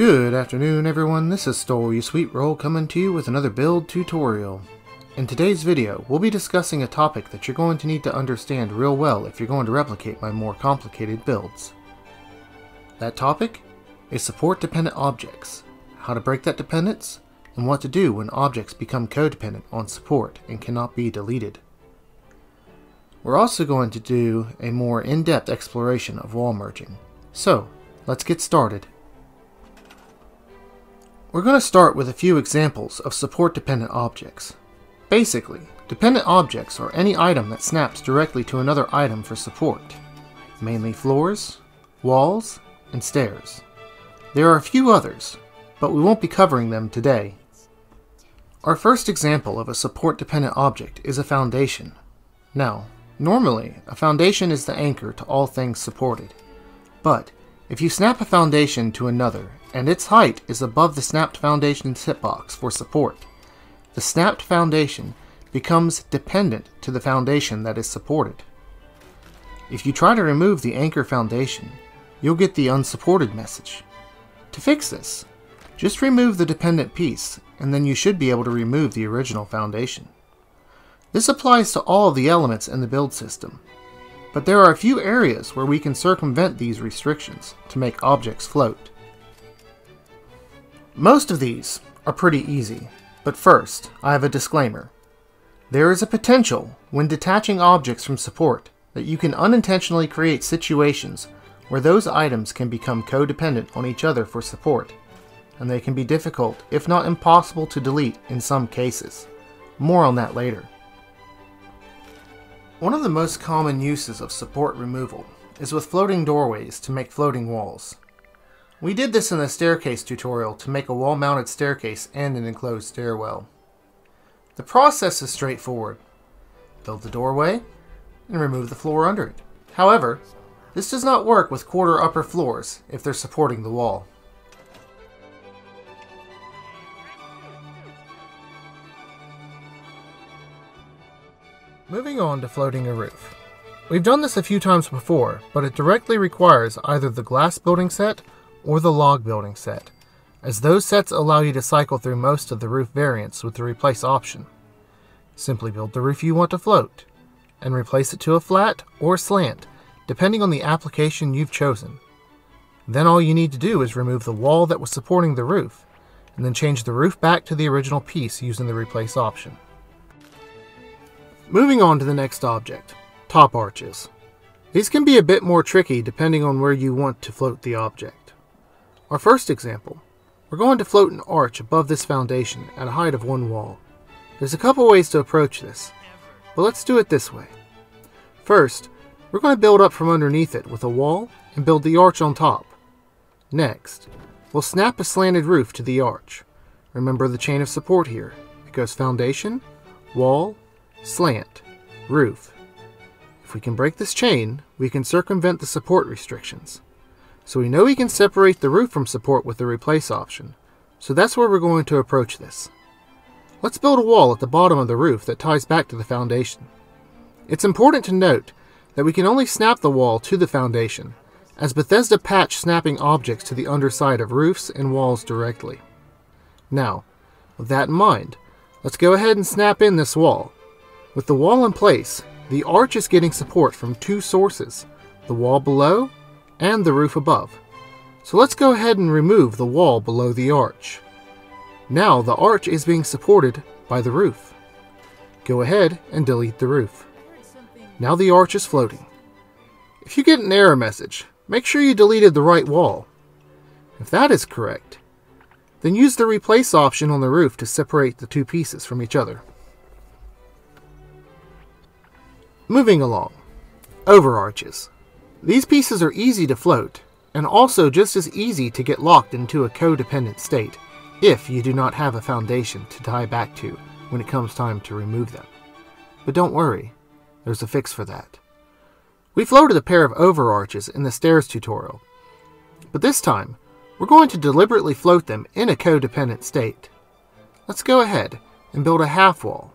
Good afternoon everyone, this is StoleYaSweetroll coming to you with another build tutorial. In today's video, we'll be discussing a topic that you're going to need to understand real well if you're going to replicate my more complicated builds. That topic is support dependent objects, how to break that dependence, and what to do when objects become codependent on support and cannot be deleted. We're also going to do a more in-depth exploration of wall merging. So, let's get started. We're going to start with a few examples of support-dependent objects. Basically, dependent objects are any item that snaps directly to another item for support, mainly floors, walls, and stairs. There are a few others, but we won't be covering them today. Our first example of a support-dependent object is a foundation. Now, normally, a foundation is the anchor to all things supported. But, if you snap a foundation to another and its height is above the snapped foundation's hitbox for support. The snapped foundation becomes dependent to the foundation that is supported. If you try to remove the anchor foundation, you'll get the unsupported message. To fix this, just remove the dependent piece and then you should be able to remove the original foundation. This applies to all of the elements in the build system, but there are a few areas where we can circumvent these restrictions to make objects float. Most of these are pretty easy, but first, I have a disclaimer. There is a potential, when detaching objects from support, that you can unintentionally create situations where those items can become codependent on each other for support, and they can be difficult, if not impossible, to delete in some cases. More on that later. One of the most common uses of support removal is with floating doorways to make floating walls. We did this in the staircase tutorial to make a wall-mounted staircase and an enclosed stairwell. The process is straightforward. Build the doorway and remove the floor under it. However, this does not work with quarter upper floors if they're supporting the wall. On to floating a roof. We've done this a few times before, but it directly requires either the glass building set or the log building set, as those sets allow you to cycle through most of the roof variants with the replace option. Simply build the roof you want to float, and replace it to a flat or slant, depending on the application you've chosen. Then all you need to do is remove the wall that was supporting the roof, and then change the roof back to the original piece using the replace option. Moving on to the next object, top arches. These can be a bit more tricky depending on where you want to float the object. Our first example, we're going to float an arch above this foundation at a height of one wall. There's a couple ways to approach this, but let's do it this way. First, we're going to build up from underneath it with a wall and build the arch on top. Next, we'll snap a slanted roof to the arch. Remember the chain of support here. It goes foundation, wall, slant, roof. If we can break this chain, we can circumvent the support restrictions. So we know we can separate the roof from support with the replace option. So that's where we're going to approach this. Let's build a wall at the bottom of the roof that ties back to the foundation. It's important to note that we can only snap the wall to the foundation, as Bethesda patch snapping objects to the underside of roofs and walls directly. Now, with that in mind, let's go ahead and snap in this wall. With the wall in place, the arch is getting support from two sources, the wall below and the roof above. So let's go ahead and remove the wall below the arch. Now the arch is being supported by the roof. Go ahead and delete the roof. Now the arch is floating. If you get an error message, make sure you deleted the right wall. If that is correct, then use the replace option on the roof to separate the two pieces from each other. Moving along, overarches. These pieces are easy to float, and also just as easy to get locked into a codependent state, if you do not have a foundation to tie back to when it comes time to remove them. But don't worry, there's a fix for that. We floated a pair of overarches in the stairs tutorial, but this time, we're going to deliberately float them in a codependent state. Let's go ahead and build a half wall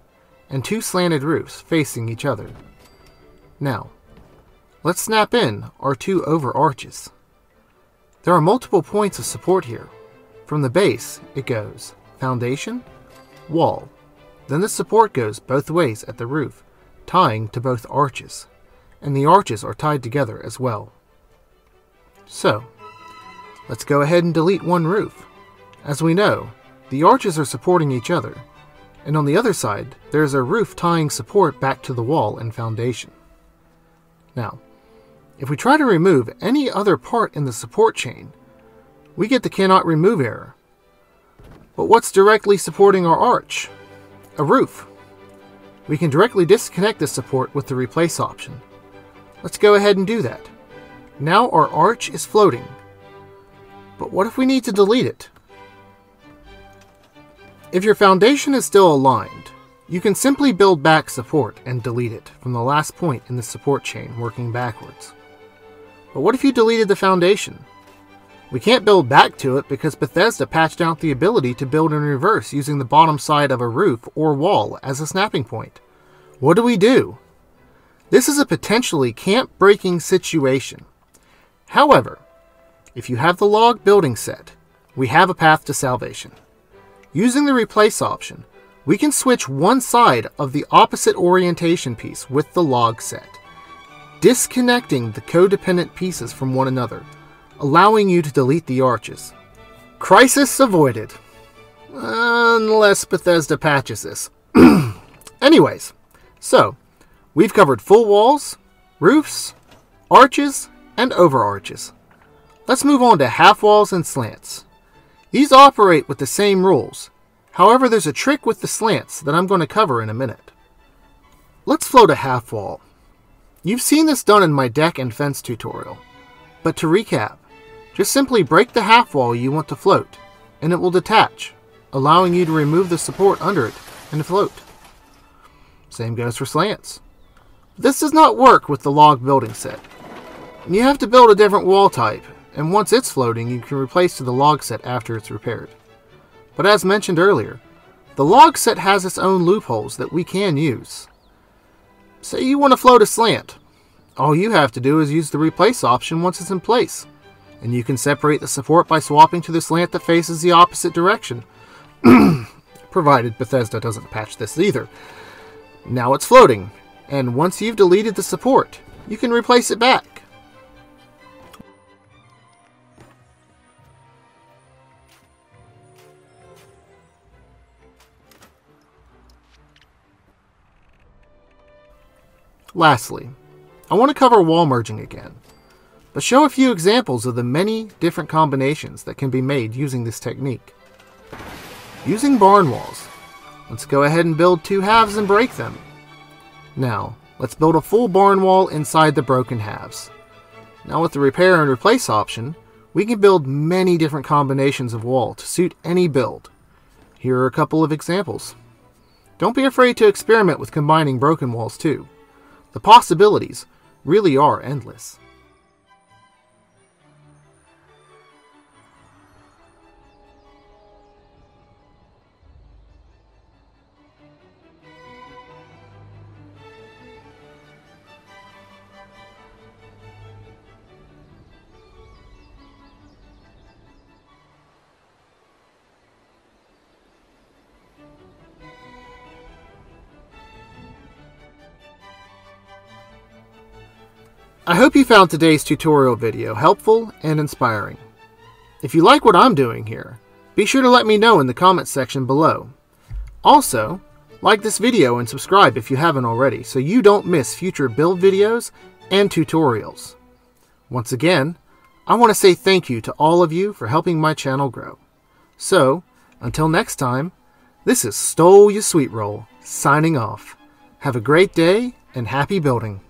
and two slanted roofs facing each other. Now, Let's snap in our two over arches. There are multiple points of support here, From the base, it goes foundation, wall. Then the support goes both ways at the roof, tying to both arches. And the arches are tied together as well. So, let's go ahead and delete one roof. As we know, the arches are supporting each other, and on the other side, there is a roof tying support back to the wall and foundation. Now, if we try to remove any other part in the support chain, we get the cannot remove error. But what's directly supporting our arch? A roof. We can directly disconnect this support with the replace option. Let's go ahead and do that. Now our arch is floating. But what if we need to delete it? If your foundation is still aligned, you can simply build back support and delete it from the last point in the support chain working backwards. But what if you deleted the foundation? We can't build back to it because Bethesda patched out the ability to build in reverse using the bottom side of a roof or wall as a snapping point. What do we do? This is a potentially camp-breaking situation. However, if you have the log building set, we have a path to salvation. Using the replace option, we can switch one side of the opposite orientation piece with the log set, disconnecting the codependent pieces from one another, allowing you to delete the arches. Crisis avoided. Unless Bethesda patches this. Anyways, so we've covered full walls, roofs, arches, and overarches. Let's move on to half walls and slants. These operate with the same rules. However, there's a trick with the slants that I'm going to cover in a minute. Let's float a half wall. You've seen this done in my deck and fence tutorial. But to recap, just simply break the half wall you want to float, and it will detach, allowing you to remove the support under it and float. Same goes for slants. This does not work with the log building set. You have to build a different wall type, and once it's floating, you can replace to the log set after it's repaired. But as mentioned earlier, the log set has its own loopholes that we can use. Say you want to float a slant. All you have to do is use the replace option once it's in place, and you can separate the support by swapping to the slant that faces the opposite direction. Provided Bethesda doesn't patch this either. Now it's floating, and once you've deleted the support, you can replace it back. Lastly, I want to cover wall merging again, but show a few examples of the many different combinations that can be made using this technique. Using barn walls, let's go ahead and build two halves and break them. Now, let's build a full barn wall inside the broken halves. Now with the repair and replace option, we can build many different combinations of wall to suit any build. Here are a couple of examples. Don't be afraid to experiment with combining broken walls too. The possibilities really are endless. I hope you found today's tutorial video helpful and inspiring. If you like what I'm doing here, be sure to let me know in the comments section below. Also, like this video and subscribe if you haven't already so you don't miss future build videos and tutorials. Once again, I want to say thank you to all of you for helping my channel grow. So, until next time, this is StoleYaSweetroll, signing off. Have a great day and happy building.